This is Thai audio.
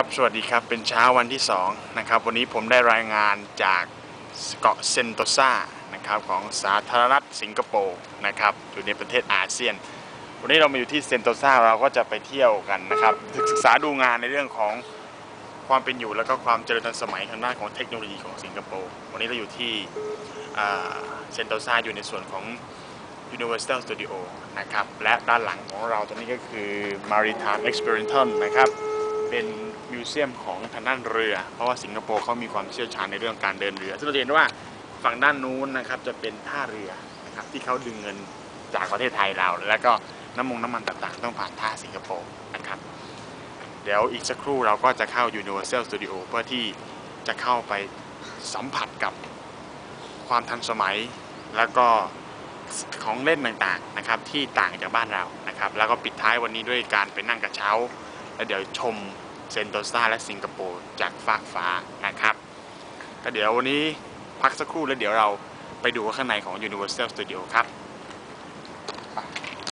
ครับสวัสดีครับเป็นเช้าวันที่2นะครับวันนี้ผมได้รายงานจากเกาะเซนโตซานะครับของสาธารณรัฐสิงคโปร์นะครับอยู่ในประเทศอาเซียน วันนี้เรามาอยู่ที่เซนโตซาเราก็จะไปเที่ยวกันนะครับศึกษาดูงานในเรื่องของความเป็นอยู่แล้วก็ความเจริญทันสมัยทางด้านของเทคโนโลยีของสิงคโปร์วันนี้เราอยู่ที่เซนโตซาอยู่ในส่วนของ Universal Studio นะครับและด้านหลังของเราตรงนี้ก็คือ Maritime Experimental นะครับ เป็นมิวเซียมของทางด้านเรือ เพราะว่าสิงคโปร์เขามีความเชี่ยวชาญในเรื่องการเดินเรือซึ่งเราเห็นว่าฝั่งด้านนู้นนะครับจะเป็นท่าเรือนะครับที่เขาดึงเงินจากประเทศไทยเรา แล้วก็น้ำมงน้ำมันต่างๆ ต้องผ่านท่าสิงคโปร์นะครับเดี๋ยวอีกสักครู่เราก็จะเข้า Universal Studio เพื่อที่จะเข้าไปสัมผัสกับความทันสมัยแล้วก็ของเล่นต่างๆนะครับที่ต่างจากบ้านเรานะครับ แล้วก็ปิดท้ายวันนี้ด้วยการไปนั่งกระเช้า แล้วเดี๋ยวชมเซนโตซาและสิงคโปร์จากฟากฟ้านะครับก็เดี๋ยววันนี้พักสักครู่แล้วเดี๋ยวเราไปดูข้างในของ Universal Studio ครับ